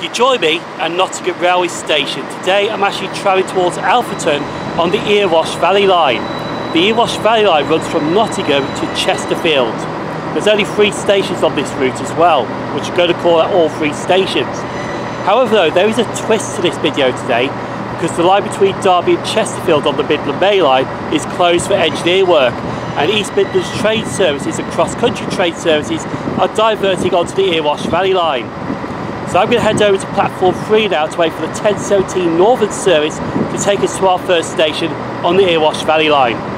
You join me at Nottingham Railway Station. Today I'm actually travelling towards Alfreton on the Erewash Valley Line. The Erewash Valley Line runs from Nottingham to Chesterfield. There's only three stations on this route as well, which are going to call out all three stations. However though, there is a twist to this video today because the line between Derby and Chesterfield on the Midland Main Line is closed for engineer work and East Midlands train services and cross-country train services are diverting onto the Erewash Valley Line. So I'm going to head over to platform 3 now to wait for the 1017 Northern service to take us to our first station on the Erewash Valley Line.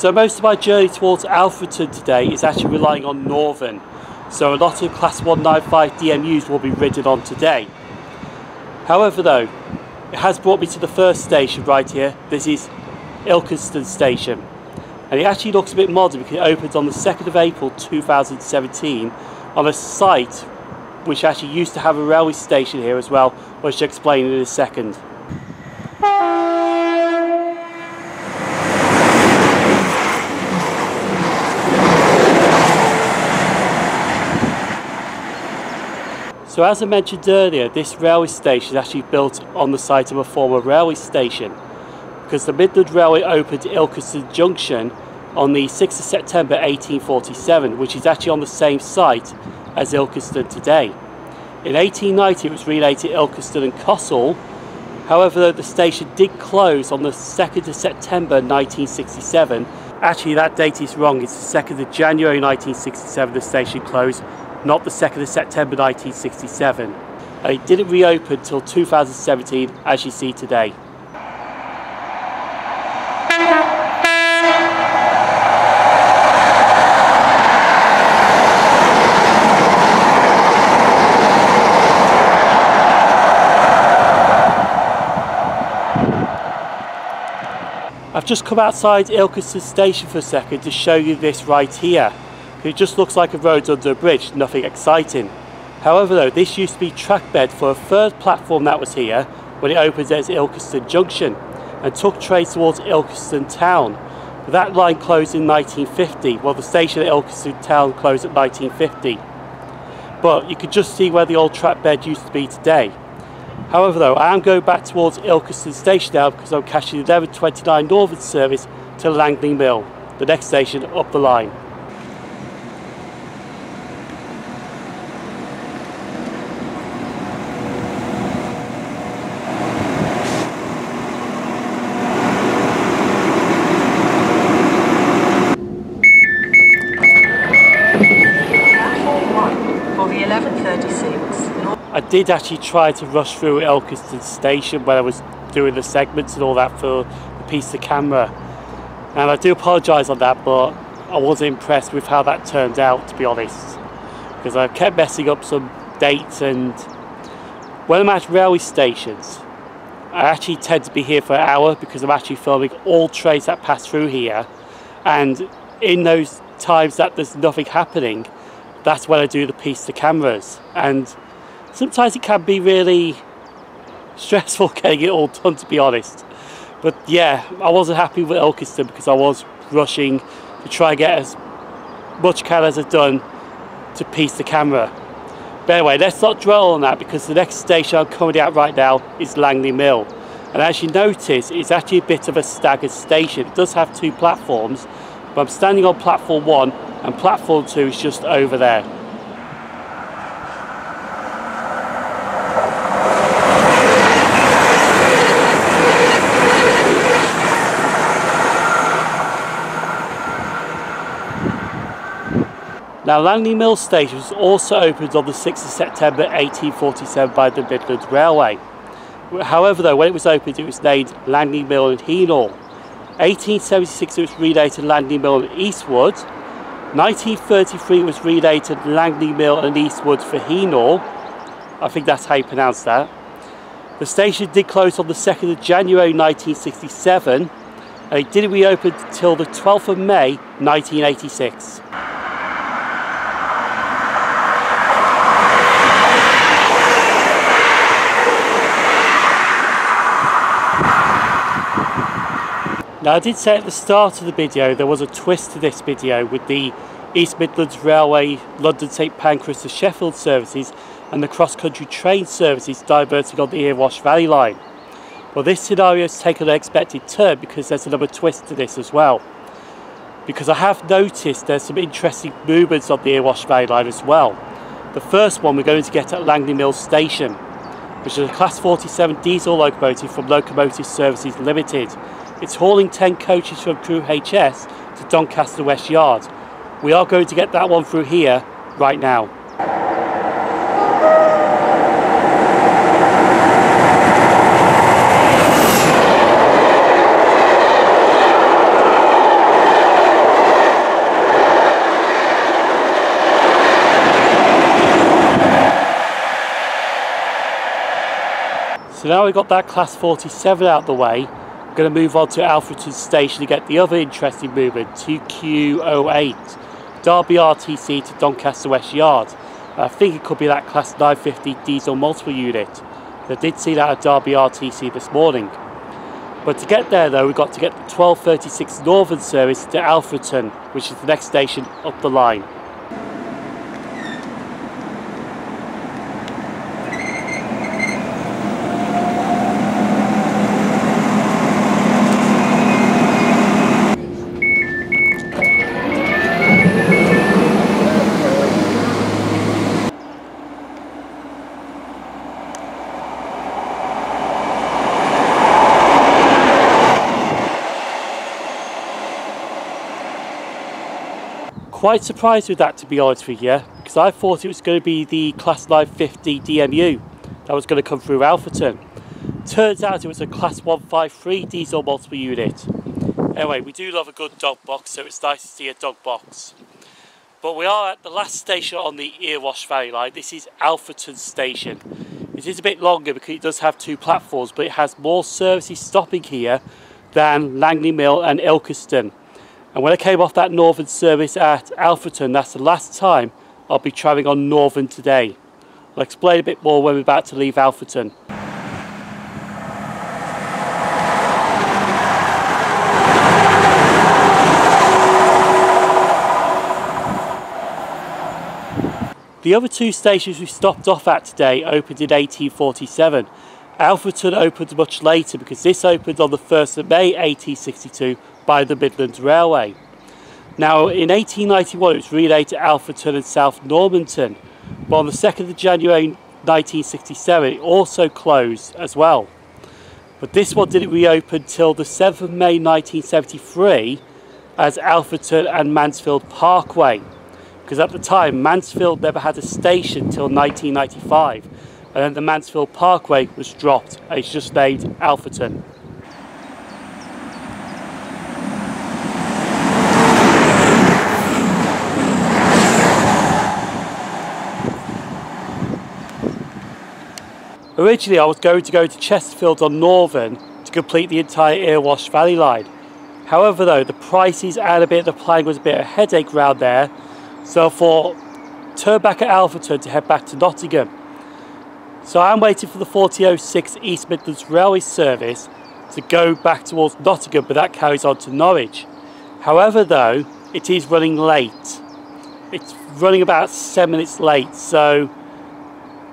So most of my journey towards Alfreton today is actually relying on Northern. So a lot of Class 195 DMUs will be ridden on today. However though, it has brought me to the first station right here. This is Ilkeston Station. And it actually looks a bit modern because it opened on the 2nd of April 2017 on a site which actually used to have a railway station here as well, which I'll explain in a second. So as I mentioned earlier, this railway station is actually built on the site of a former railway station because the Midland Railway opened Ilkeston Junction on the 6th of September 1847, which is actually on the same site as Ilkeston today. In 1890 it was renamed to Ilkeston and Cossall, however the station did close on the 2nd of September 1967. Actually that date is wrong, it's the 2nd of January 1967 the station closed not the 2nd of September 1967. And it didn't reopen until 2017 as you see today. I've just come outside Ilkeston station for a second to show you this right here. It just looks like a road under a bridge, nothing exciting. However though, this used to be trackbed for a third platform that was here when it opened as Ilkeston Junction and took trains towards Ilkeston Town. But that line closed in 1950, while the station at Ilkeston Town closed at 1950. But you can just see where the old trackbed used to be today. However though, I am going back towards Ilkeston Station now because I'm catching the 1129 Northern service to Langley Mill, the next station up the line. I did actually try to rush through Ilkeston station when I was doing the segments and all that for the piece of camera. And I do apologise on that, but I wasn't impressed with how that turned out, to be honest. Because I kept messing up some dates and when I'm at railway stations, I actually tend to be here for an hour because I'm actually filming all trains that pass through here. And in those times that there's nothing happening, that's when I do the piece to cameras. And sometimes it can be really stressful getting it all done to be honest. But yeah I wasn't happy with Ilkeston because I was rushing to try and get as much can as I've done to piece the camera. But anyway let's not dwell on that because the next station I'm coming out right now is Langley Mill. And as you notice it's actually a bit of a staggered station. It does have two platforms but I'm standing on platform one and platform two is just over there Now Langley Mill Station was also opened on the 6th of September 1847 by the Midland Railway. However though, when it was opened it was named Langley Mill and Heanor. 1876 it was relayed to Langley Mill and Eastwood. 1933 it was relayed to Langley Mill and Eastwood for Heanor. I think that's how you pronounce that. The station did close on the 2nd of January 1967 and it didn't reopen until the 12th of May 1986. Now I did say at the start of the video there was a twist to this video with the East Midlands Railway London St Pancras to Sheffield services and the cross-country train services diverting on the Erewash Valley line. Well this scenario has taken an unexpected turn because there's another twist to this as well. Because I have noticed there's some interesting movements on the Erewash Valley line as well. The first one we're going to get at Langley Mill Station, which is a Class 47 diesel locomotive from Locomotive Services Limited. It's hauling 10 coaches from Crewe HS to Doncaster West Yard. We are going to get that one through here right now. So now we've got that class 47 out the way, I'm going to move on to Alfreton Station to get the other interesting movement, 2Q08, Derby RTC to Doncaster West Yard. I think it could be that Class 950 diesel multiple unit. I did see that at Derby RTC this morning. But to get there though, we've got to get the 1236 Northern service to Alfreton, which is the next station up the line. Quite surprised with that to be honest with you, because I thought it was going to be the Class 950 DMU that was going to come through Alfreton. Turns out it was a Class 153 diesel multiple unit. Anyway, we do love a good dog box, so it's nice to see a dog box. But we are at the last station on the Erewash Valley line. This is Alfreton Station. It is a bit longer because it does have two platforms, but it has more services stopping here than Langley Mill and Ilkeston. And when I came off that Northern service at Alfreton, that's the last time I'll be travelling on Northern today. I'll explain a bit more when we're about to leave Alfreton. The other two stations we stopped off at today opened in 1847. Alfreton opened much later because this opened on the 1st of May 1862 by the Midlands Railway. Now, in 1891, it was relayed to Alfreton and South Normanton, but on the 2nd of January 1967, it also closed as well. But this one didn't reopen till the 7th of May 1973 as Alfreton and Mansfield Parkway. Because at the time, Mansfield never had a station till 1995, and then the Mansfield Parkway was dropped, and it's just named Alfreton. Originally I was going to go to Chesterfield on Northern to complete the entire Erewash Valley line. However though, the prices and a bit the planning was a bit of a headache round there, so I thought turn back at Alfreton to head back to Nottingham. So I'm waiting for the 4006 East Midlands Railway service to go back towards Nottingham, but that carries on to Norwich. However though, it is running late. It's running about 7 minutes late, so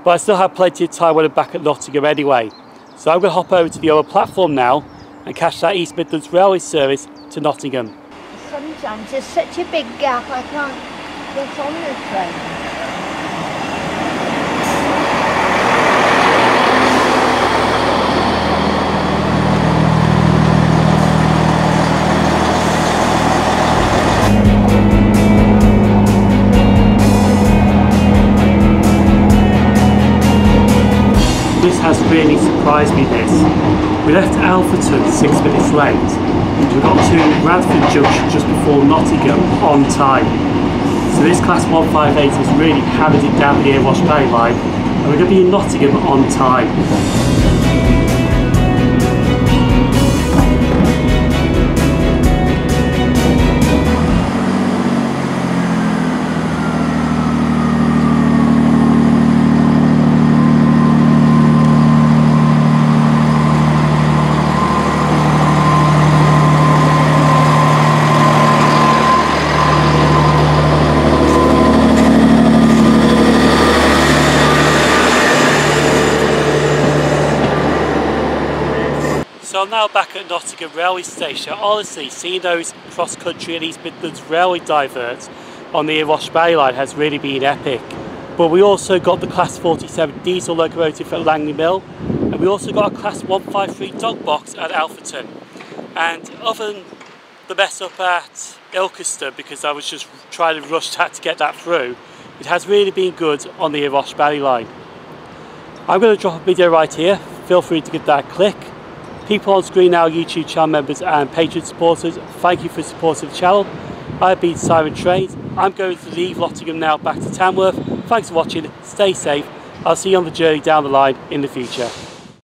but I still have plenty of time when I'm back at Nottingham anyway. So I'm going to hop over to the other platform now and catch that East Midlands Railway service to Nottingham. Sometimes there's such a big gap I can't get on the train. Really surprised me this. We left Alfreton six minutes late and We got to Radford Junction just before Nottingham on time. So this class 158 has really hammered it down the Erewash Valley line and we're going to be in Nottingham on time. Back at Nottingham railway station. Honestly, seeing those cross-country and East Midlands railway diverts on the Erewash Valley line has really been epic. But we also got the Class 47 diesel locomotive at Langley Mill, and we also got a Class 153 dog box at Alfreton. And other than the mess up at Ilkeston, because I was just trying to rush that to get that through, it has really been good on the Erewash Valley line. I'm going to drop a video right here. Feel free to give that a click people on screen now, YouTube channel members and Patreon supporters, thank you for supporting the channel. I've been SimOnTrains. I'm going to leave Nottingham now back to Tamworth. Thanks for watching, stay safe. I'll see you on the journey down the line in the future.